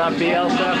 not BL7.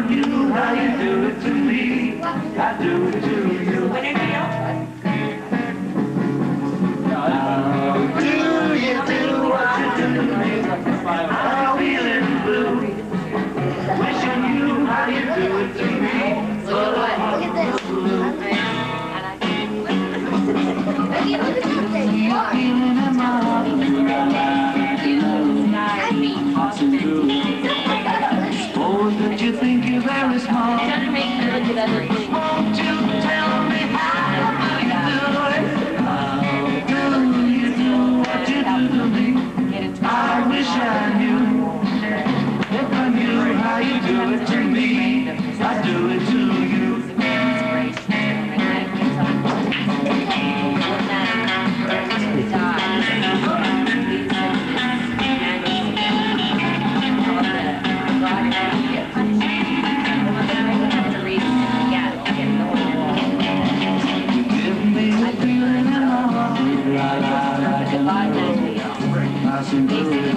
on you how you do it to me. I do it to you. Do you do what you do to me? I'm feeling blue. Wishing you how you do it to me. Look at this. Look at this. to do.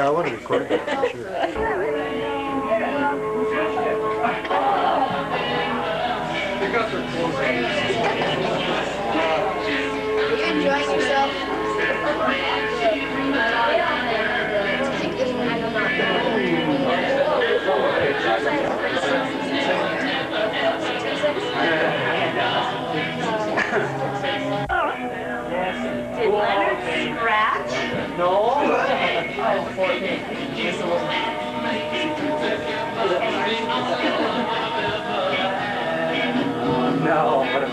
Yeah, I want to record that for sure.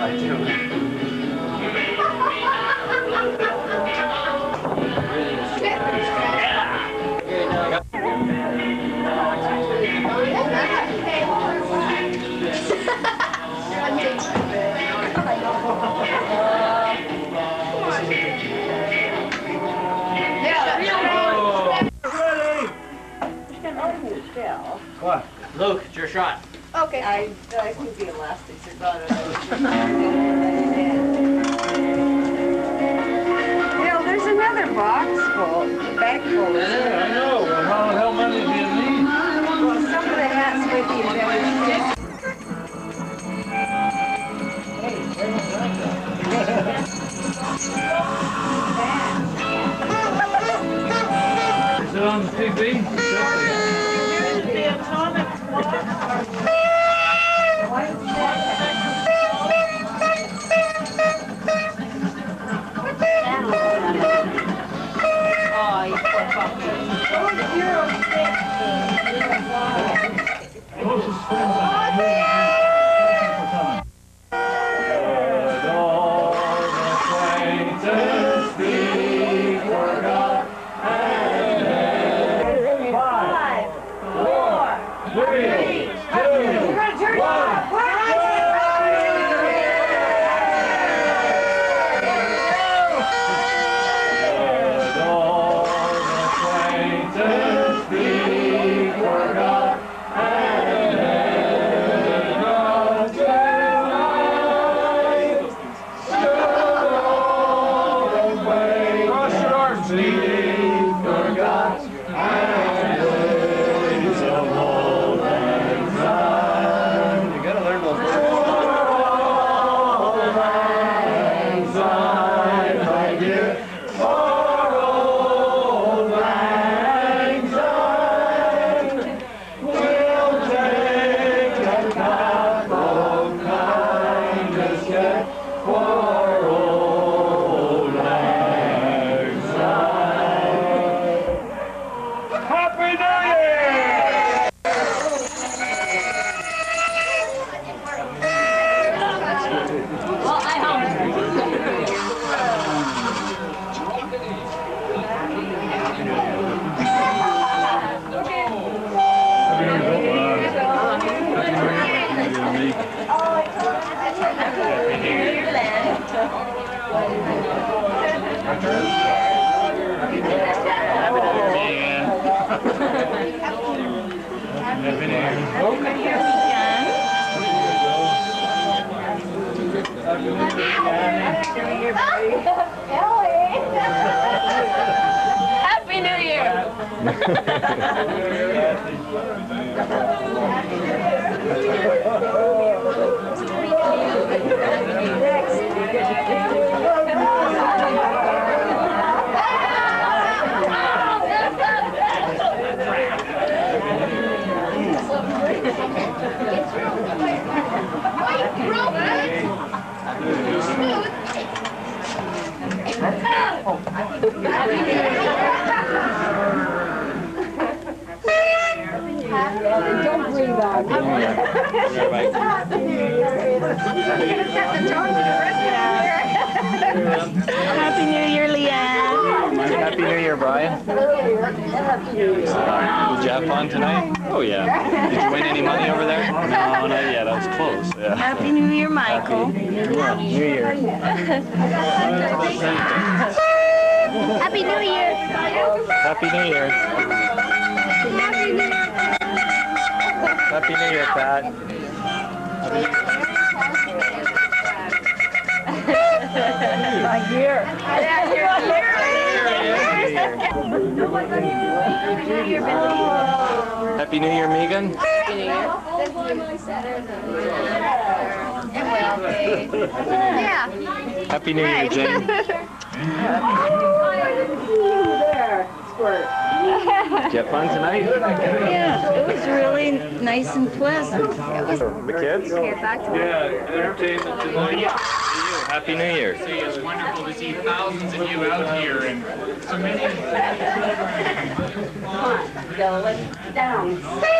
What I doing? Luke, it's your shot. Okay. I, I think the elastics are gone. You know, there's another box full, bag full. Yeah, I know. Well, how Happy New Year! Don't breathe out. Happy New Year, Leanne. Happy New Year, Brian. Uh, did you have fun tonight? Oh, yeah. Did you win any money over there? No, not yet. I was close. Yeah. Happy New Year, Michael. New Year. Happy New Year. Happy New Year. Happy New Year, Pat. A year. Yeah, you're a year. Happy New Year. Megan. Happy New Year, Megan. Yeah. Happy New Year, Jane. Did you have fun tonight? Yeah, it was really nice and pleasant. The kids? Yeah, entertainment tonight. Happy New Year. It's wonderful to see thousands of you out here and so many. Going down.